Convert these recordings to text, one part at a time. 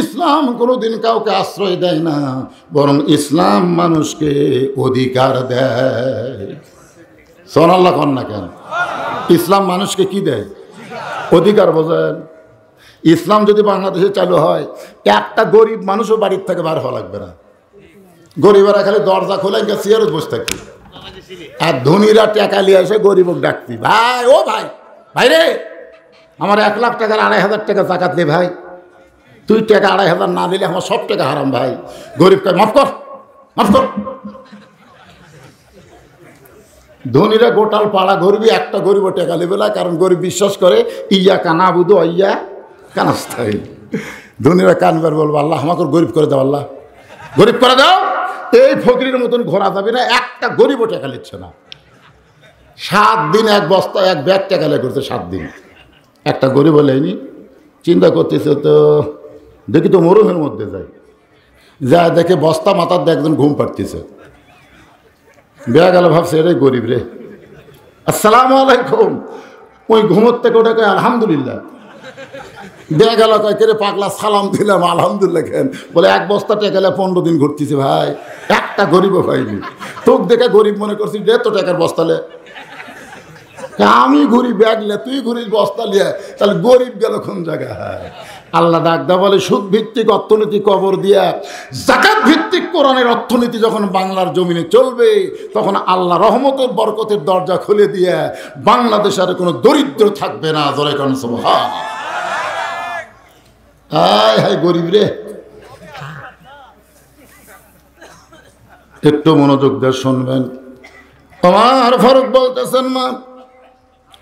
ইসলাম কোনোদিন কাউকে আশ্রয় দেয় না, বরং ইসলাম মানুষকে অধিকার দেয়। সোনাল্লাহ কন না কেন? ইসলাম মানুষকে কি দেয়? অধিকার বোঝেন। ইসলাম যদি বাংলাদেশে চালু হয়, একটা গরিব মানুষও বাড়ির থেকে বার হওয়া লাগবে না। গরিবেরা খালি দরজা খোলে গিয়ে চেয়ারে বসে থাকবি আর ধনীরা টাকা নিয়ে এসে গরিব ডাকতি। ভাই, ও ভাই ভাই রে, আমার এক লাখ টাকার আড়াই হাজার টাকা জাকাত দে ভাই। তুই টাকা আড়াই হাজার না দিলে আমার সব টাকা হারাম ভাই। গরিব গরিবকে মাফ কর মাফ কর। ধনীরা গোটাল পাড়া গরিবই একটা গরিব টাকা নেবে না, কারণ গরিব বিশ্বাস করে ইয়া কানা বুধ ইয়া কানাস্তাই ধনীরা কানবার বলব, আল্লাহ আমাকে গরিব করে দাও, আল্লাহ। গরিব করে দাও? এই ফকিরের মতন ঘোরা যাবে না, একটা গরিবও টাকা নিচ্ছে না। সাত দিন, এক বস্তা, এক ব্যাগ টাকা লেগেছে সাত দিন। একটা গরিব লেনি চিন্তা করতেছে তো দেখি তো মরুমের মধ্যে যাই। যা দেখে বস্তা মাথার দিয়ে একজন ঘুম পাড়তেছে। বেয়া গেল ভাবছে এটাই গরিব রে। আসসালাম আলাইকুম। ওই ঘুমোর থেকে ওটা কয়, আলহামদুলিল্লাহ। দেয়া গেল কয় কেরে পাগলা, সালাম দিলাম, আলহামদুলিল্লাহ কেন? বলে, এক বস্তা টেকালে পনেরো দিন ঘুরতেছে ভাই, একটা গরিবও হয়নি তোক দেখে গরিব মনে করছি, দে তো টাকার বস্তালে আমি ঘুরি ব্যাগ তুই ঘুরিস বস্তা লিয়ে, তাহলে গরিব গেল কোন জায়গায়? আল্লাহ ডাকদা বলে সুদ ভিত্তিক অর্থনীতি কবর দিয়া জাকাত ভিত্তিক কোরআনের অর্থনীতি যখন বাংলার জমিনে চলবে, তখন আল্লাহ রহমতের বরকতের দরজা খুলে দিয়া বাংলাদেশ আর কোনো দরিদ্র থাকবে না। ধরে কোন হায় হায় গরিব রে। একটু মনোযোগ দিয়ে শুনবেন। তোমার ফারুক বলতেছেন, মা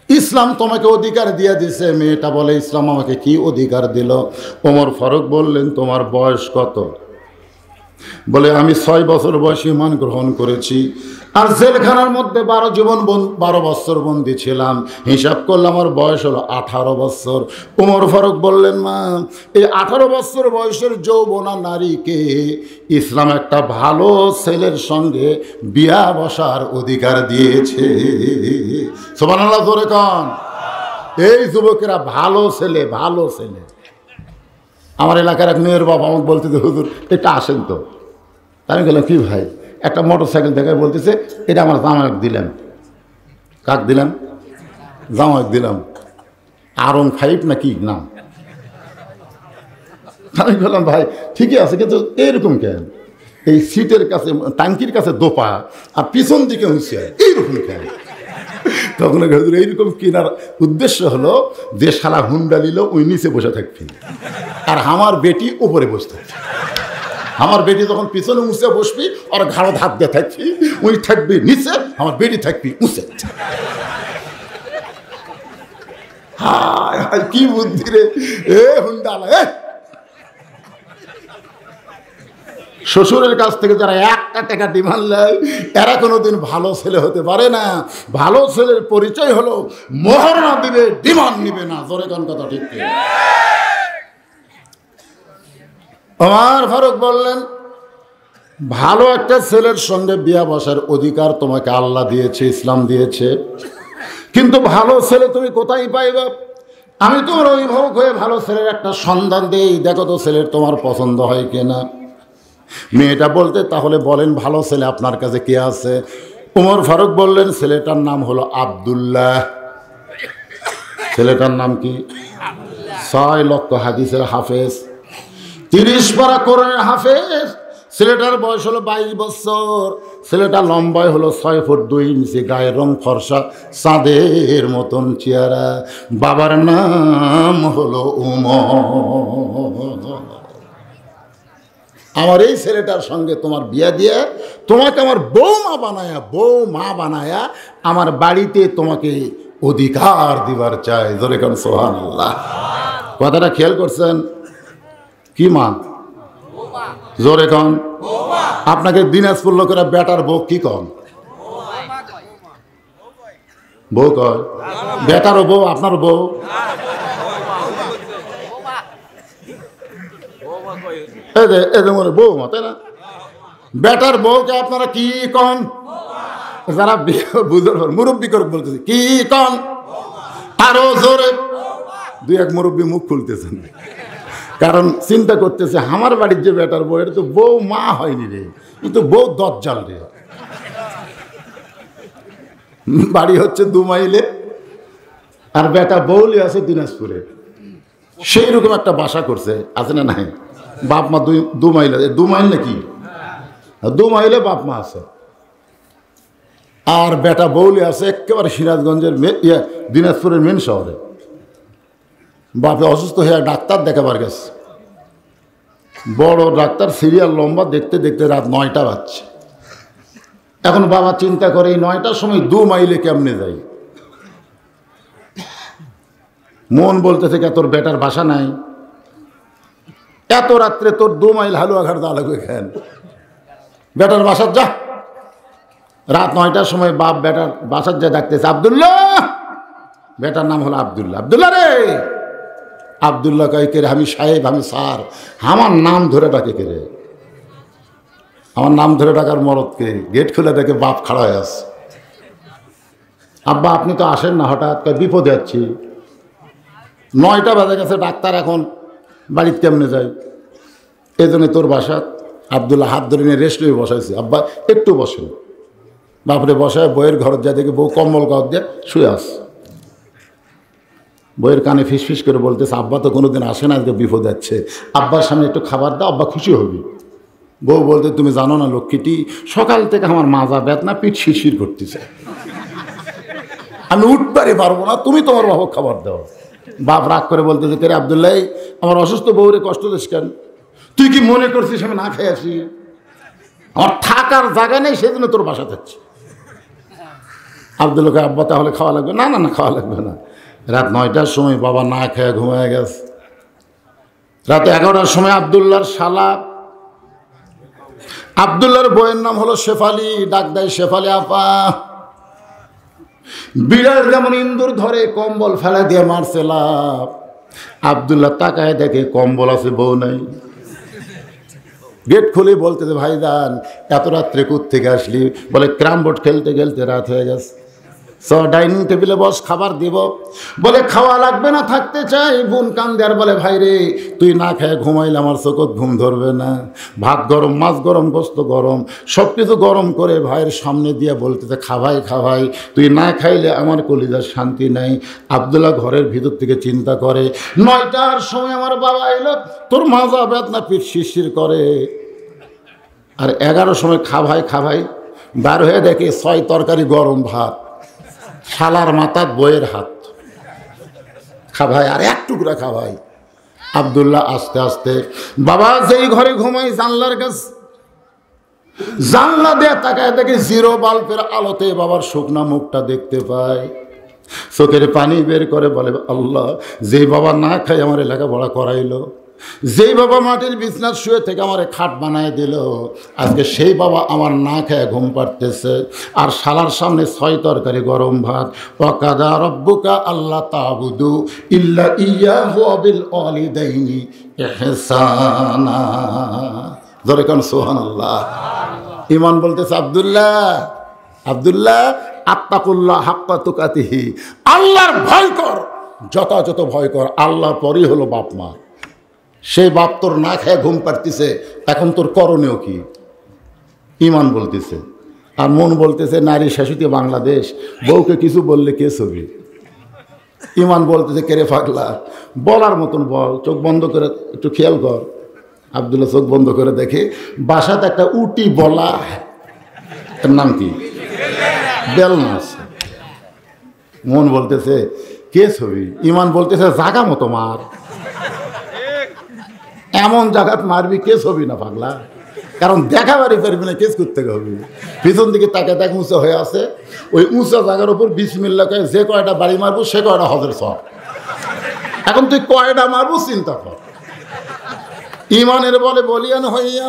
ইসলাম তোমাকে অধিকার দিয়ে দিছে। মেয়েটা বলে, ইসলাম আমাকে কি অধিকার দিল? ওমর ফারুক বললেন, তোমার বয়স কত? বলে, আমি ছয় বছর বয়সে ইমান গ্রহণ করেছি। আর জেলখানার মধ্যে বারো জীবন বারো বছর বন্দি ছিলাম। হিসাব করলে আমার বয়স হলো আঠারো বছর। উমর ফারুক বললেন, মা, এই আঠারো বছর বয়সের যৌবনা নারীকে ইসলাম একটা ভালো ছেলের সঙ্গে বিয়া বসার অধিকার দিয়েছে। সোমান এই যুবকেরা ভালো ছেলে ভালো ছেলে। আমার এলাকার এক মেয়ের বাবা আমাকে বলতে হুজুর এটা আসেন তো। আমি গেলাম কি ভাই? একটা মোটর সাইকেল দেখায় বলতেছে, এটা আমার জামায়ক দিলাম কাক দিলাম জামায়ক দিলাম। আরন ফাইভ না কি নাম? আমি বললাম, ভাই, ঠিকই আছে, কিন্তু এইরকম কেন? এই সিটের কাছে, টাঙ্কির কাছে দোপা, আর পিছন দিকে হুঁশিয়ার এইরকম কেন? তখন এইরকম কেনার উদ্দেশ্য হলো, যে শালা হুন্ডা নিল, ওই নিচে বসে থাকবি। আর আমার বেটি উপরে বসে থাকবে। আমার বেটি যখন পিছনে উঁচে বসবি আর ঘাড়ো ধাপ দিয়ে থাকবি, ওই থাকবি নিচে, আমার বেটি থাকবি উঁচে হায় হায়, কি বুদ্ধি রে। এ হুন্ডালা এ! শ্বশুরের কাছ থেকে যারা একটা টাকা ডিমান্ড নেয়, এরা কোনোদিন ভালো ছেলে হতে পারে না। ভালো ছেলের পরিচয় হলো মহারণা দিবে, ডিমান্ড নিবে না। জোরে কোন কথা ঠিক আমার ফারুক বললেন, ভালো একটা ছেলের সঙ্গে বিয়া বসার অধিকার তোমাকে আল্লাহ দিয়েছে, ইসলাম দিয়েছে। কিন্তু ভালো ছেলে তুমি কোথায় পাইবা? আমি তোমার অভিভাবক হয়ে ভালো ছেলের একটা সন্ধান দেই। দেখো তো ছেলের তোমার পছন্দ হয় কিনা? মেয়েটা বলতে তাহলে বলেন ভালো ছেলে আপনার কাছে কে আছে? উমর ফারুক বললেন ছেলেটার নাম হলো আবদুল্লাহ। ছেলেটার নাম কি? ছয় লক্ষ হাদিসের হাফেজ। তিরিশ পারা কোরআনের হাফেজ। ছেলেটার বয়স হলো বাইশ বছর। ছেলেটা লম্বায় হলো ছয় ফুট দুই ইঞ্চি গায়ের রং ফর্সা চাঁদের মতন চেয়ারা বাবার নাম হলো উমর। আমার এই ছেলেটার সঙ্গে তোমার বিয়া দিয়ে তোমাকে আমার বউ মা বানায়া বউ মা বানায়া আমার বাড়িতে তোমাকে অধিকার দিবার চাই। ধরে কেন সোহান আল্লাহ কথাটা খেয়াল করছেন? কি মা? জোরে আপনাকে দিনাজপুর লোকেরা বেটার বউ কি কন? বউ কয়? বেটারও বউ আপনার বউ? এদের মনে বউ মা তাই না? বেটার বউকে আপনারা কি কন? যারা বুঝতে মুরব্বী করে বলতেছে, কি কন? আরও জোরে। দুই এক মুরব্বী মুখ খুলতেছেন। কারণ চিন্তা করতেছে, আমার বাড়ির যে বেটার বউ, এটা তো বউ মা হয়নি রে কিন্তু বউ দজ্জাল রে। বাড়ি হচ্ছে দু মাইলে, আর বেটা বউলি আছে দিনাজপুরে। সেই রকম একটা বাসা করছে, আছে না নাই? বাপ মা দুই দু মাইলে দু মাইল নাকি? দু মাইলে বাপ মা আছে। আর বেটা বৌলি আছে একেবারে সিরাজগঞ্জের ইয়ে, দিনাজপুরের মেন শহরে। বাপে অসুস্থ হয়ে ডাক্তার দেখাবার গেছে। বড় ডাক্তার সিরিয়াল লম্বা দেখতে দেখতে রাত নয়টা বাজছে। এখন বাবা চিন্তা করে এই নয়টার সময় দু মাইলে কেমনে যাই? মন বলতে থেকে তোর বেটার বাসা নাই? এত রাত্রে তোর দু মাইল হালুয়া ঘাট দেওয়া লাগবে খেন বেটার বাসার যা। রাত নয়টার সময় বাপ বেটার বাসার যা ডাকতেছে, আবদুল্লাহ! বেটার নাম হলো আবদুল্লাহ। আবদুল্লাহ রে! আবদুল্লাহ কয়, কে আমি সাহেব, আমি স্যার। আমার নাম ধরে ডাকে কে রে? আমার নাম ধরে ডাকার মরদকে গেট খুলে দেখে বাপ খাড়া হয়ে আছে। আব্বা, আপনি তো আসেন না হঠাৎ। বিপদে যাচ্ছি নয়টা বাজে গেছে, ডাক্তার এখন বাড়িতে কেমনে যায়? এই জন্য তোর বাসা আবদুল্লাহ হাত ধরে নিয়ে রেস্ট হয়ে বসাইছে। আব্বা, একটু বসেন। বাপরে বসায়, বইয়ের ঘর যা দেখে বউ কম্বল গাও দিয়ে শুয়ে আস বইয়ের কানে ফিস ফিস করে বলতেছে, আব্বা তো কোনোদিন আসে না, আজকে বিপদ যাচ্ছে আব্বার সামনে একটু খাবার দাও, আব্বা খুশি হবি। বউ বলতে, তুমি জানো না লক্ষ্মীটি, সকাল থেকে আমার মাজা বেদনা, পিঠ শিরশির করতেছে। আমি উঠবারে পারব না, তুমি তোমার বাবা খাবার দাও। বাপ রাগ করে বলতেছে, কে রে আবদুল্লাহ, আমার অসুস্থ বউরে কষ্ট দিস কেন? তুই কি মনে করছিস আমি না খেয়ে আসি আমার থাকার জায়গা নেই, সেজন্য তোর বাসা থাকছে। আবদুল্লাহকে আব্বা, তাহলে খাওয়া লাগবে? না না না, খাওয়া লাগবে না। রাত নয়টার সময় বাবা না খেয়ে ঘুমায় গেছে। রাত এগারোটার সময় আবদুল্লাহর শালা, আবদুল্লাহর বইয়ের নাম হলো শেফালি, ডাক দেয় শেফালি আপা। বিড়াল যেমন ইন্দুর ধরে, কম্বল ফেলা দিয়ে মারছে লাভ আবদুল্লাহ তাকায় দেখে কম্বল আছে, বউ নাই। গেট খুলে বলতেছে, ভাইজান, এত রাত্রে থেকে আসলি? বলে ক্রাম বোর্ড খেলতে খেলতে রাত হয়ে গেছে। স ডাইনিং টেবিলে বস, খাবার দিব। বলে, খাওয়া লাগবে না, থাকতে চাই। বোন কান দেয়ার বলে, ভাই রে, তুই না খেয়ে ঘুমাইলে আমার চোখত ঘুম ধরবে না। ভাত গরম, মাছ গরম, গোস্ত গরম সব কিছু গরম করে ভাইয়ের সামনে দিয়ে বলতেছে খাভাই খাভাই তুই না খাইলে আমার কলিজার শান্তি নাই। আবদুল্লাহ ঘরের ভিতর থেকে চিন্তা করে, নয়টার সময় আমার বাবা এলো, তোর মাজা বেদনা পিঠ শিরশির করে। আর এগারোর সময় খাভাই খাভাই বার হয়ে দেখে ছয় তরকারি গরম ভাত। শালার মাথার বইয়ের হাত। খাভাই আর এক টুকরা খাভাই আবদুল্লাহ আস্তে আস্তে, বাবা, যেই ঘরে ঘুমাই জানলার কাছে, জানলা দিয়ে তাকায় দেখে জিরো বাল্বের আলোতে বাবার শুকনা মুখটা দেখতে পায় চোখের পানি বের করে বলে, আল্লাহ যে বাবা না খাই আমার এলাকা লেখাপড়া করাইলো। যেই বাবা মাটির বিছনার শুয়ে থেকে আমার খাট বানায় দিল, আজকে সেই বাবা আমার না খেয়ে ঘুম পাড়তেছে। আর শালার সামনে ছয় তরকারি, গরম ভাত। অকাদা রব্বুকা আল্লাহ তাবুদু ইল্লা ইয়া হুয়াবিল অলিদাইনি এহসানা ধরে সোহান আল্লাহ ইমান বলতেছে, আবদুল্লাহ আবদুল্লাহ আত্মাকুল্লাহ হাক্কা তুকাতিহি। আল্লাহর ভয় কর, যথাযথ ভয় কর। আল্লাহ পরই হলো বাপ মা। সেই বাপ তোর না খেয়ে ঘুম পাড়তেছে, এখন তোর করণীয় কি? ইমান বলতেছে। আর মন বলতেছে, নারী শাসিত বাংলাদেশ, বউকে কিছু বললে কে ছবি? ইমান বলতেছে কেড়ে ফাগলা বলার মতন বল, চোখ বন্ধ করে, একটু খেয়াল কর। আবদুল্লাহ চোখ বন্ধ করে দেখে, বাসাতে একটা উটি বলা, এর নাম কি? বেলনা আছে। মন বলতেছে, কে ছবি? ইমান বলতেছে, জাগা মতো মার। এমন জায়গাত মারবি, কেস হবি না পাগলা? কারণ দেখা বাড়ি পারবি না, কেস করতে হবে। পিছন দিকে তাকে দেখ, উঁচা হয়ে আছে। ওই উঁচা জায়গার উপর বিসমিল্লা কয়ে যে কয়টা বাড়ি মারবো, সে কয়টা হজের সব। এখন তুই কয়টা মারবো, চিন্তা কর। ইমানের বলে বলিয়ান হইয়া,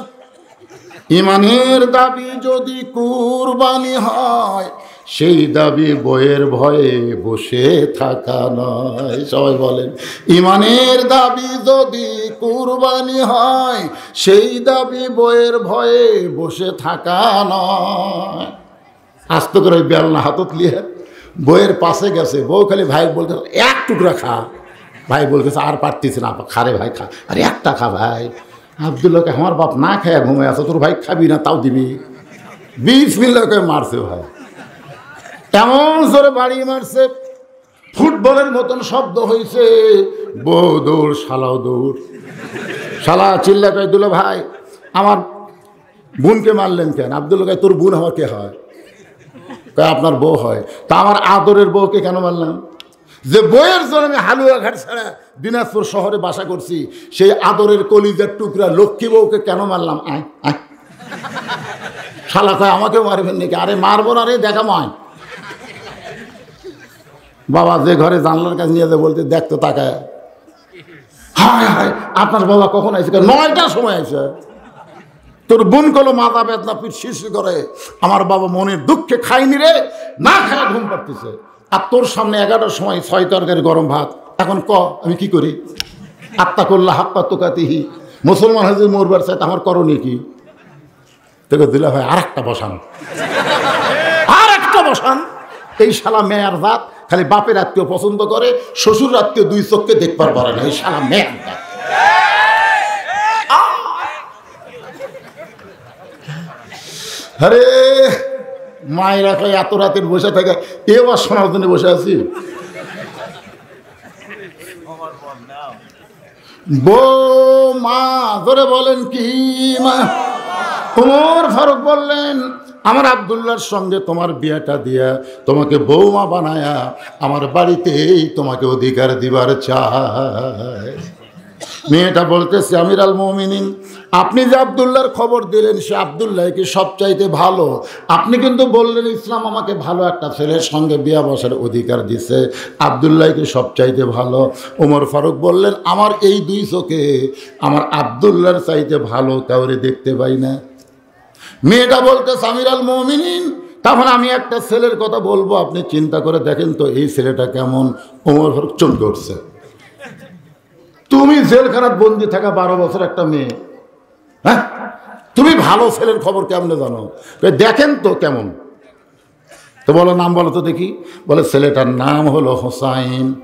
ইমানের দাবি যদি কুরবানি হয় সেই দাবি বইয়ের ভয়ে বসে থাকা নয়। সবাই বলেন, ইমানের দাবি যদি কুরবানি হয়, সেই দাবি বইয়ের ভয়ে বসে থাকা নয়। আস্ত করে বেলনা হাতত লিয়ে বইয়ের পাশে গেছে। বউ খালি ভাই বলতে, এক টুকরা খা। ভাই বলতেছে, আর পারতেছি না খারে ভাই, খা। আরে, একটা খা ভাই। আবদুল্লাহকে আমার বাপ না খায় ঘুমে আছে, তোর ভাই খাবি না, তাও দিবি। বিশ মিল্লাকে মারছে ভাই। এমন জোরে বাড়ি মারছে। ফুটবলের মতন শব্দ হয়েছে বউ দৌড়, শালাও দৌড়। শালা চিল্লা কয়, দুলো ভাই, আমার বোনকে মারলেন কেন? আব্দুল কয়, তোর বোন আমার কে হয়? কয়, আপনার বউ হয়। তা আমার আদরের বউকে কেন মারলাম? যে বইয়ের জন্য আমি হালুয়া ঘাট ছাড়া দিনাজপুর শহরে বাসা করছি, সেই আদরের কলিজার টুকরা লক্ষ্মী বউকে কেন মারলাম? আয় আয়। শালা কয়, আমাকেও মারবেন নাকি? আরে মারবো না রে দেখা মায় বাবা যে ঘরে জানলার কাছে নিয়ে যায় বলতে দেখতো তাকায়। হায় হায়, আপনার বাবা কখন আইসে? নয়টার সময় আইসে। তোর বোন কলো মাথা বেদনা পিঠ শীর্ষ করে। আমার বাবা মনের দুঃখে খাইনি রে, না খায় ঘুম পাড়তেছে। আর তোর সামনে এগারোটার সময় ছয় তরকারি, গরম ভাত। এখন ক, আমি কি করি? আত্মা করলা হাপ্পা তোকাতিহি। মুসলমান হয়েছে মরবার চাই আমার করণীয় কি? তোকে দিলে ভাই আর একটা বসান। আর একটা বসান। এই শালা মেয়ার জাত খালি বাপের আত্মীয় পছন্দ করে, শ্বশুর আত্মীয় দুই চোখকে দেখবার পারে না। এই সারা জাত আরে, মায়েরা কয় এত রাতের বসে থাকে। এবার শোনার জন্য বসে আছি। বো মা ধরে বলেন কি মা? উমর ফারুক বললেন আমার আবদুল্লার সঙ্গে তোমার বিয়েটা দিয়া তোমাকে বৌমা বানায়া আমার বাড়িতেই তোমাকে অধিকার দিবার চায় মেয়েটা বলতেছে আমির আল মমিনিন, আপনি যে আবদুল্লাহর খবর দিলেন, সে আবদুল্লাহকে সবচাইতে ভালো? আপনি কিন্তু বললেন, ইসলাম আমাকে ভালো একটা ছেলের সঙ্গে বিয়া বসার অধিকার দিছে। আবদুল্লাহকে সবচাইতে ভালো? ওমর ফারুক বললেন, আমার এই দুই চোখে আমার আবদুল্লাহর চাইতে ভালো কাউরে দেখতে পাই না। মেয়েটা বলতে, সামির আল মমিনিন। তখন আমি একটা ছেলের কথা বলব, আপনি চিন্তা করে দেখেন তো এই ছেলেটা কেমন ওমর ফারুক চমকে উঠছে। তুমি জেলখানাত বন্দি থাকা বারো বছর একটা মেয়ে হ্যাঁ? তুমি ভালো ছেলের খবর কেমনে জানো? দেখেন তো কেমন। তো বলো, নাম বলো তো দেখি। বলে, ছেলেটার নাম হলো হোসাইন,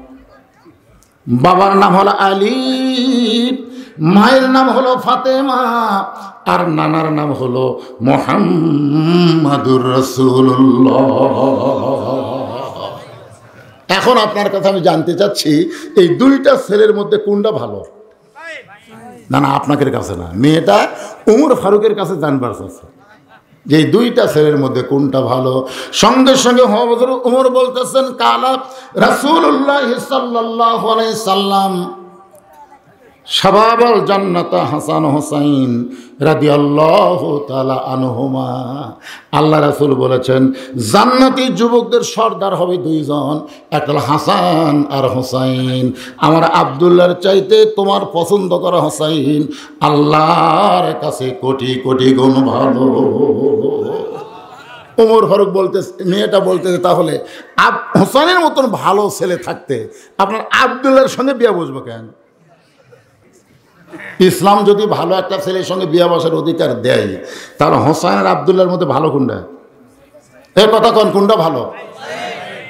বাবার নাম হলো আলী। মায়ের নাম হলো ফাতেমা আর নানার নাম হলো মোহাম্মদুর রসুল্লাহ এখন আপনার কাছে আমি জানতে চাচ্ছি, এই দুইটা ছেলের মধ্যে কোনটা ভালো? না না, আপনাদের কাছে না। মেয়েটা উমর ফারুকের কাছে জানবার চাচ্ছে যে দুইটা ছেলের মধ্যে কোনটা ভালো? সঙ্গে সঙ্গে উমর বলতেছেন, কালা রাসূলুল্লাহ সাল্লাল্লাহু আলাইহি সাল্লাম। শাবাবাল জান্নাতা হাসান হোসাইন রাদি আল্লাহ তালা আনহুমা। আল্লাহ রাসুল বলেছেন, জান্নাতি যুবকদের সর্দার হবে দুইজন একটা হাসান আর হোসাইন। আমার আবদুল্লার চাইতে তোমার পছন্দ করা হোসাইন আল্লাহর কাছে কোটি কোটি গুণ ভালো। ওমর ফারুক বলতে মেয়েটা বলতেছে তাহলে, আব হোসাইনের মতন ভালো ছেলে থাকতে আপনার আবদুল্লার সঙ্গে বিয়ে বসবো কেন? ইসলাম যদি ভালো একটা ছেলের সঙ্গে বিয়ে বসার অধিকার দেয়, তাহলে হোসাইন আর আবদুল্লার মধ্যে ভালো কোনটা? এ কথা কন, কোনটা ভালো?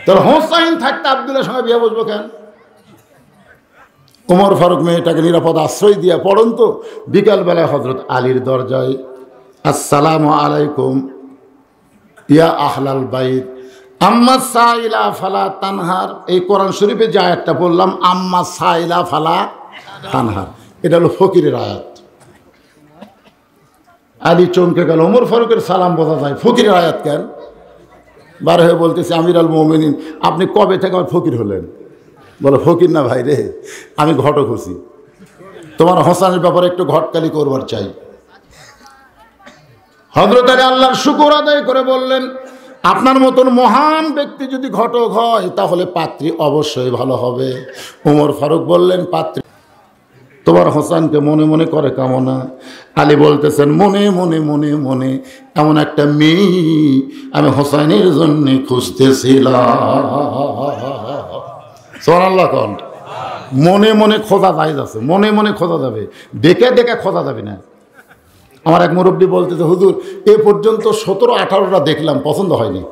তাহলে হোসাইন থাকতে আবদুল্লার সঙ্গে বিয়ে বসবো কেন? উমর ফারুক মেয়েটাকে নিরাপদ আশ্রয় দিয়া পড়ন তো। বিকালবেলায় হজরত আলীর দরজায়, আসসালামু আলাইকুম, ইয়া আহলাল বাইত, আম্মা সাইলা ফালা তানহার। এই কোরআন শরীফে যে আয়াতটা বললাম, আম্মা সাইলা ফালা তানহার। এটা হলো ফকিরের আয়াত। আলী চমকে গেল, ওমর ফারুকের সালাম বোঝা যায়, ফকিরের আয়াত কেন? বার হয়ে বলতেছে আমির আল মোমিনিন, আপনি কবে থেকে আমার ফকির হলেন? বলো, ফকির না ভাই রে, আমি ঘটক হছি। তোমার হোসানের ব্যাপারে একটু ঘটকালি করবার চাই। হজরত আলী আল্লাহর শুকুর আদায় করে বললেন, আপনার মতন মহান ব্যক্তি যদি ঘটক হয়, তাহলে পাত্রী অবশ্যই ভালো হবে। উমর ফারুক বললেন, পাত্রী তোমার হোসানকে মনে মনে করে কামনা। আলী বলতেছেন, মনে মনে মনে মনে, এমন একটা মেয়ে আমি হোসাইনের জন্য খুঁজতেছিলাম। মনে মনে খোঁজা যায় যাচ্ছে মনে মনে খোঁজা যাবে। দেখে দেখে খোঁজা যাবে না। আমার এক মুরব্বী বলতেছে, হুজুর, এ পর্যন্ত সতেরো, আঠারোটা দেখলাম, পছন্দ হয়নি।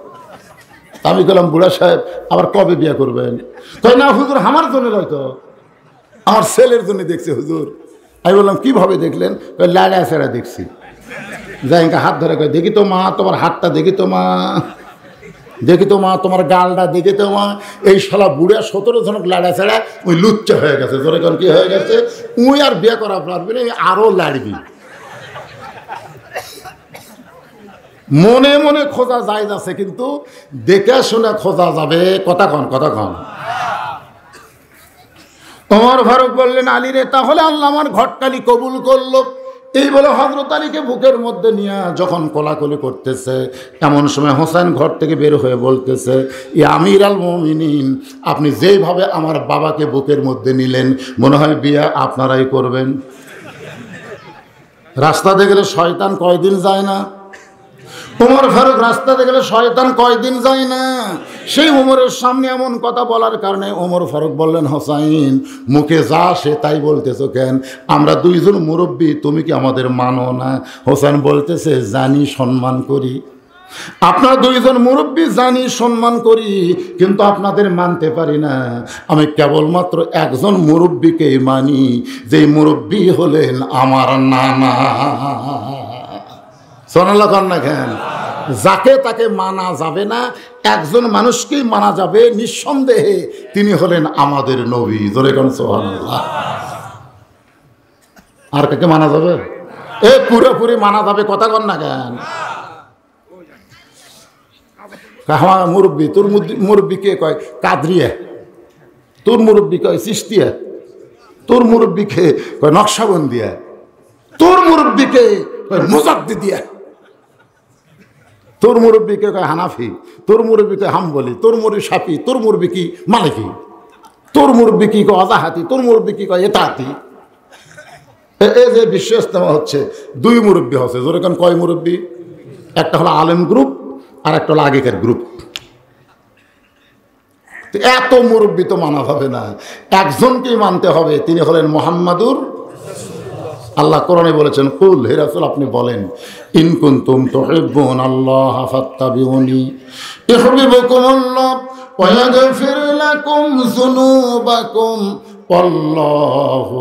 আমি গেলাম বুড়া সাহেব, আবার কবে বিয়ে করবেন? তাই না হুজুর, আমার জন্য হয়তো আমার ছেলের জন্য দেখছি, হুজুর। আমি বললাম, কীভাবে দেখলেন? লাড়া সেড়া দেখছি। যাইকা হাত ধরে কয়, দেখি তো মা, তোমার হাতটা দেখি তো মা। দেখি তো মা, তোমার গালটা দেখি তো মা। এই শালা বুড়া সতেরো জনক লাড়া ছাড়া ওই লুচ্চা হয়ে গেছে। জোরে কোন, কি হয়ে গেছে? উই আর বিয়ে করা পারবি না আরও লাড়বি। মনে মনে খোঁজা যায় যাচ্ছে কিন্তু দেখে শুনে খোঁজা যাবে, কথা কন কথা কন। তোমার ফারুক বললেন, আলী রে, তাহলে আল্লাহ আমার ঘটকালি কবুল করল। এই বলে হজরত আলীকে বুকের মধ্যে নিয়ে যখন কোলাকুলি করতেছে, এমন সময় হোসেন ঘর থেকে বের হয়ে বলতেছে ই আমির আল মমিনিন, আপনি যেইভাবে আমার বাবাকে বুকের মধ্যে নিলেন, মনে হয় বিয়া আপনারাই করবেন। রাস্তাতে গেলে শয়তান কয়দিন যায় না? উমর ফারুক রাস্তাতে গেলে শয়তান কয়দিন যায় না? সেই উমরের সামনে এমন কথা বলার কারণে ওমর ফারুক বললেন, হোসাইন, মুখে যা সে তাই বলতেছো কেন? আমরা দুইজন মুরব্বী, তুমি কি আমাদের মানো না? হোসেন বলতেছে, জানি, সম্মান করি। আপনার দুইজন মুরব্বী, জানি, সম্মান করি, কিন্তু আপনাদের মানতে পারি না। আমি কেবলমাত্র একজন মুরব্বীকেই মানি যে মুরব্বী হলেন আমার নানা। যাকে তাকে মানা যাবে না, একজন মানুষকেই মানা যাবে নিঃসন্দেহে তিনি হলেন আমাদের নবী। জোরে কোন সোহানুল্লাহ। আর কাকে মানা যাবে? এ পুরোপুরি মানা যাবে কথা কন না কেন? মুরব্বী, তোর মুরব্বী কে কয়? কাদরিয়া। তোর মুরব্বী কয় চিস্তিয়া তোর মুরব্বীকে কয় নকশাবন্দিয়া। তোর মুরব্বীকে কয় মুজাদ্দি তোর মুরব্বীকে কয় হানাফি, তোর মুরব্বীকে হাম্বলি, তোর মুরব্বী সাপি তোর মুরব্বী কি মালিকি, তোর মুরব্বী কি কয় অজাহাতি তোর মুরব্বী কি কয় এতাহাতি এই যে বিশ্ব ইস্তেমা হচ্ছে, দুই মুরব্বী হচ্ছে যেরকম কয় মুরব্বী? একটা হলো আলেম গ্রুপ, আর একটা হলো আগেকার গ্রুপ। এত মুরব্বী তো মানা হবে না। একজনকেই মানতে হবে, তিনি হলেন মোহাম্মদুর আল্লাহ কোরআনে বলেছেন, কুল, হে রাসূল, আপনি বলেন, ইন কুনতুম তুহিব্বুন আল্লাহ ফাত্তাবিউনি ইউহিব্বুকুমুল্লাহ ওয়া ইয়াগফির লাকুম যুনুবাকুম ওয়াল্লাহু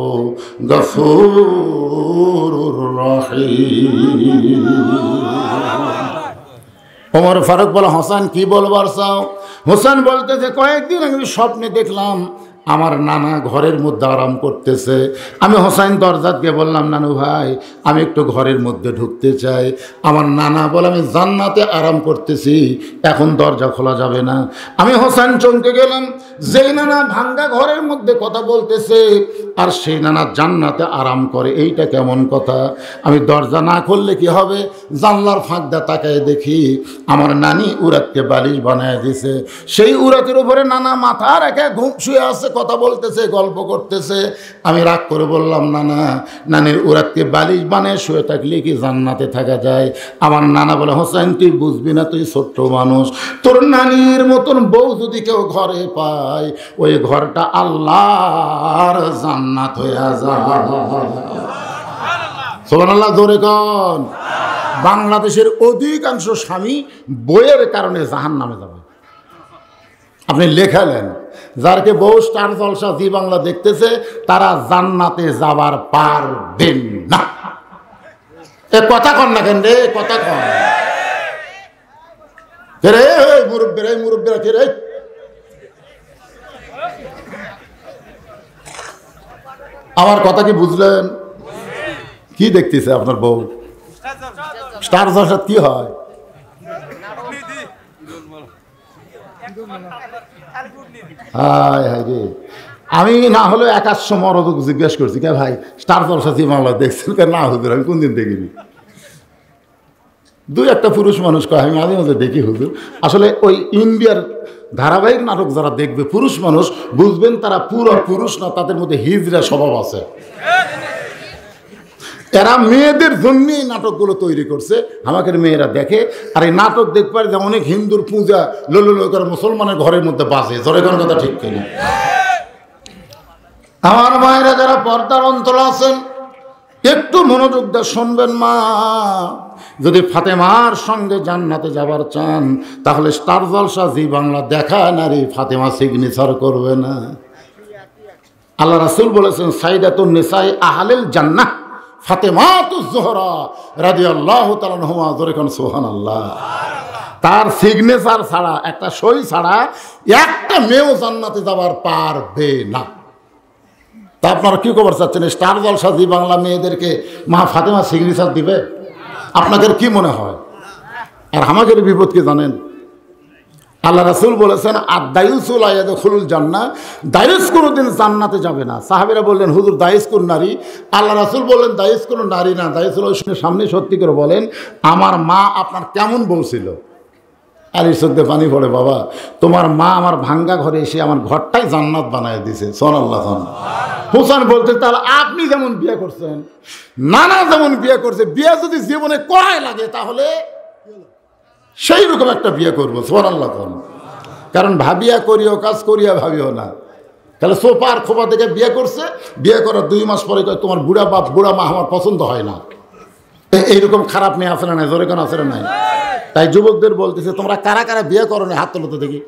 গফুরুর রহিম. ওমর ফারুক বলে, হাসান, কি বলবার চাও? হোসেন বলতেছে, কয়েকদিন আমি স্বপ্নে দেখলাম আমার নানা ঘরের মধ্যে আরাম করতেছে। আমি হোসাইন দরজাতকে বললাম, নানু ভাই, আমি একটু ঘরের মধ্যে ঢুকতে চাই। আমার নানা বলে, আমি জান্নাতে আরাম করতেছি, এখন দরজা খোলা যাবে না। আমি হোসাইন চমকে গেলাম, যেই নানা ভাঙ্গা ঘরের মধ্যে কথা বলতেছে, আর সেই নানা জান্নাতে আরাম করে। এইটা কেমন কথা? আমি দরজা না খুললে কি হবে? জানলার ফাঁক ফাঁকদা তাকায় দেখি, আমার নানি উরাতকে বালিশ বানায় দিছে। সেই উরাতের উপরে নানা মাথা রেখে ঘুম শুয়ে আছে কথা বলতেছে গল্প করতেছে। আমি রাগ করে বললাম নানা নানির উরাতকে বালিশ বানিয়ে শুয়ে থাকলে কি জান্নাতে থাকা যায়? আমার নানা বলে হোসেন তুই বুঝবি না তুই ছোট্ট মানুষ। তোর নানির মতন বউ যদি কেউ ঘরে পায় ওই ঘরটা আল্লাহর জান্নাত হয়ে যায়। সোহান আল্লাহ জোরে কন। বাংলাদেশের অধিকাংশ স্বামী বইয়ের কারণে জাহান নামে যাবে। আপনি লেখালেন। যারকে বউ স্টার জলসা জি বাংলা দেখতেছে, তারা জান্নাতে যাবার পারবেন না। এ কথা কন না কেন রে কথা কন। রে মুরব্বী রে মুরব্বীরা কে রে? আমার কথা কি বুঝলেন? কি দেখতেছে আপনার বউ? স্টার জলসা কি হয়? আমি না হলে একাশ মরদক জিজ্ঞেস করছি, কে ভাই, স্টার জলসা বাংলা দেখছেন, কে না হুজুর, আমি কোনদিন দেখিনি? দুই একটা পুরুষ মানুষ কয়, আমি মাঝে মাঝে দেখি হুজুর। আসলে ওই ইন্ডিয়ার ধারাবাহিক নাটক যারা দেখবে, পুরুষ মানুষ বুঝবেন তারা পুরো পুরুষ না, তাদের মধ্যে হিজরা স্বভাব আছে। এরা মেয়েদের জন্যই নাটকগুলো তৈরি করছে। আমাকে মেয়েরা দেখে, আর এই নাটক দেখবার যে অনেক হিন্দুর পূজা লোলো করে মুসলমানের ঘরের মধ্যে বাসে জোরে কোনো কথা ঠিক কিনা? আমার মায়েরা যারা পর্দার অন্তর আছেন, একটু মনোযোগ দিয়ে শুনবেন মা। যদি ফাতেমার সঙ্গে জান্নাতে যাবার চান, তাহলে স্টার জলসা জি বাংলা দেখা নারী ফাতেমা সিগনেচার করবে না। আল্লাহ রাসুল বলেছেন, সাইদাতুন নিসাই আহালেল জান্নাহ। ফাতেমাতুজ জোহরা রাদিয়াল্লাহু তাআলা নহমা জোরে কোন সুবহানাল্লাহ। তার সিগনেচার ছাড়া, একটা সই ছাড়া, একটা মেয়েও জান্নাতে যাবার পারবে না। তা আপনারা কি খবর চাচ্ছেন? স্টার জলসা জি বাংলা মেয়েদেরকে মা ফাতেমা সিগনেচার দিবে? আপনাদের কি মনে হয়? আর আমাদের বিপদ কি জানেন? আল্লাহ রাসুল বলেছেন, আর দায়ুসুল আয়াদুল জান্না দায়ুস কোনোদিন জান্নাতে যাবে না। সাহাবিরা বললেন, হুজুর, দায়ুস কোন নারী? আল্লাহ রাসুল বললেন, দায়ুস কোনো নারী না দায়ুসুল সামনে সত্যি করে বলেন, আমার মা আপনার কেমন বলছিল আরে চোখে পানি পড়ে, বাবা, তোমার মা আমার ভাঙ্গা ঘরে এসে আমার ঘরটাই জান্নাত বানায় দিছে। সন আল্লাহ হুসান বলতে তাহলে আপনি যেমন বিয়ে করছেন, নানা যেমন বিয়ে করছে, বিয়ে যদি জীবনে করাই লাগে, তাহলে সেই রকম একটা বিয়ে করব সোহান আল্লাহ কারণ ভাবিয়া করিও, কাজ করিয়া ভাবিও না। তাহলে সোফা আর খোপা থেকে বিয়ে করছে, বিয়ে করার দুই মাস পরে তোমার বুড়া বাপ, বুড়া মা আমার পছন্দ হয় না। এইরকম খারাপ মেয়ে না নাই? জোরে কেন না নাই? তাই যুবকদের বলতেছে, তোমরা কারা কারা বিয়ে করো হাত তোলো তো দেখি।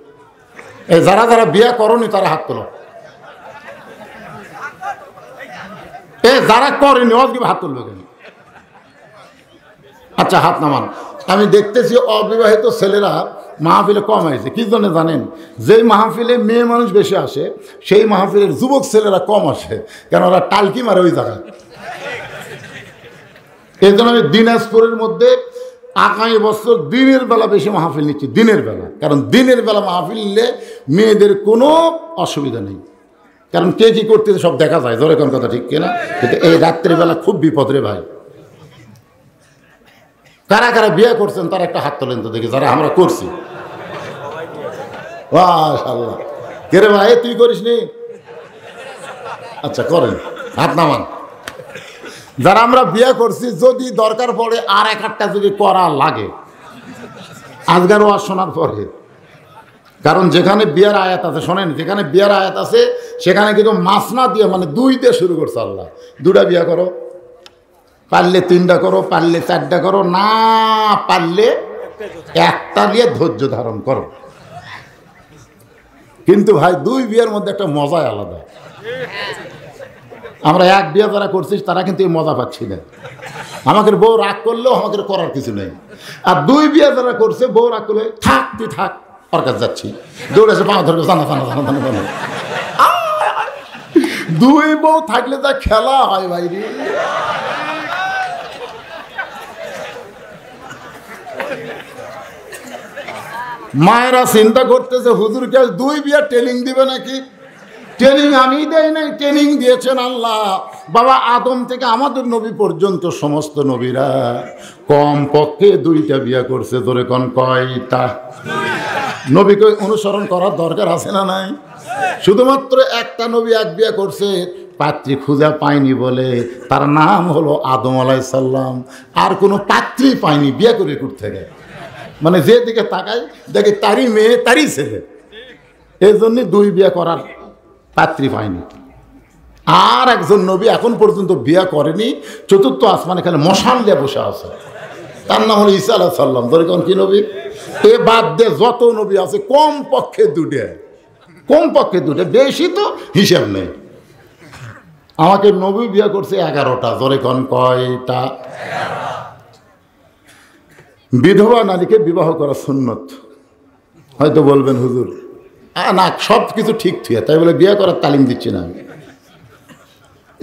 এই যারা যারা বিয়ে করনি, তারা হাত তোলো। এ, যারা করেনি অজকে হাত তুলবে কেন? আচ্ছা হাত নামান। আমি দেখতেছি অবিবাহিত ছেলেরা মাহফিলে কম আসে কি জন্য জানেন? যেই মাহফিলে মেয়ে মানুষ বেশি আসে, সেই মাহফিলের যুবক ছেলেরা কম আসে। কেন ওরা টালকি মারে ওই জায়গায়? এই জন্য আমি দিনাজপুরের মধ্যে আগামী বছর দিনের বেলা বেশি মাহফিল নিচ্ছি, দিনের বেলা। কারণ দিনের বেলা মাহফিল নিলে মেয়েদের কোনো অসুবিধা নেই। কারণ কে কী করতেছে সব দেখা যায়, ধরে কোন কথা ঠিক কিনা? কিন্তু এই রাত্রিবেলা খুব বিপদ রে ভাই। কারা কারা বিয়ে করছেন, তারা একটা হাত তোলেন তো দেখি, যারা আমরা করছি। মাশাআল্লাহ। কে রে ভাই, তুই করিস নি? আচ্ছা করেন, হাত নামান। যারা আমরা বিয়ে করছি, যদি দরকার পড়ে আর এক একটা যদি করা লাগে আজগার ওয়াজ শোনার পরে। কারণ যেখানে বিয়ার আয়াত আছে, শোনেন, যেখানে বিয়ার আয়াত আছে, সেখানে কিন্তু মাছ না দিয়ে মানে দুই দিয়ে শুরু করছে আল্লাহ। দুটা বিয়া করো। পারলে তিনটা করো, পারলে চারটা করো, না পারলে একটা দিয়ে ধৈর্য ধারণ করো। কিন্তু ভাই, দুই বিয়ের মধ্যে একটা মজাই আলাদা। আমরা এক বিয়ে যারা করছিস, তারা কিন্তু এই মজা পাচ্ছি না। আমাদের বউ রাগ করলেও আমাদের করার কিছু নেই। আর দুই বিয়ে যারা করছে, বউ রাগ করলে থাক, তুই থাক, ওর কাছে যাচ্ছি। দৌড়েছে পা ধরবে, জানা জানা জানা জানা জানা। দুই বউ থাকলে যা খেলা হয় ভাই রে। মায়েরা চিন্তা করতেছে হুজুরকে দুই বিয়া ট্রেনিং দিবে নাকি? ট্রেনিং আমি দেই নাই ট্রেনিং দিয়েছেন আল্লাহ। বাবা, আদম থেকে আমাদের নবী পর্যন্ত সমস্ত নবীরা কম পক্ষে দুইটা বিয়া করছে। তোরে কোন, কয়টা? নবীকে অনুসরণ করার দরকার আছে না নাই? শুধুমাত্র একটা নবী এক বিয়া করছে পাত্রী খুঁজা পায়নি বলে, তার নাম হলো আদম আলাইসাল্লাম আর কোনো পাত্রী পায়নি, বিয়ে করে করতে থেকে? মানে যে দিকে তাকায়, দেখে তারই মেয়ে, তারই ছেলে। এই জন্য দুই বিয়ে করার পাত্রী পায়নি। আর একজন নবী এখন পর্যন্ত বিয়ে করেনি, চতুর্থ আসমান এখানে মশাল দিয়ে বসে আছে। তার নাম হলো ঈসা আলাহ সাল্লাম ধরে কোন কি নবী? এ বাদ দিয়ে যত নবী আছে কম পক্ষে দুটে কম পক্ষে দুটে বেশি তো হিসাব নেই। আমাকে নবী বিয়ে করছে এগারোটা। ধরে কন, কয়টা? বিধবা নারীকে বিবাহ করা সুন্নত। হয়তো বলবেন, হুজুর না, সব কিছু ঠিক থুয়ে তাই বলে বিয়ে করার তালিম দিচ্ছি না আমি।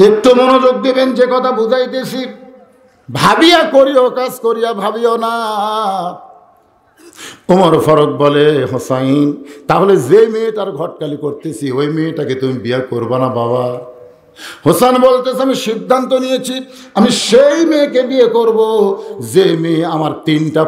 একটু মনোযোগ দেবেন, যে কথা বুঝাইতেছি। ভাবিয়া করিও, কাজ করিয়া ভাবিও না। ওমর ফরক বলে, হোসাইন, তাহলে যে মেয়েটার ঘটকালি করতেছি, ওই মেয়েটাকে তুমি বিয়ে করবা না বাবা। হোসান বলতেছে আমি সিদ্ধান্ত নিয়েছি আমি সেই মেয়েকে বিয়ে করব যে মেয়ে আমার তিনটা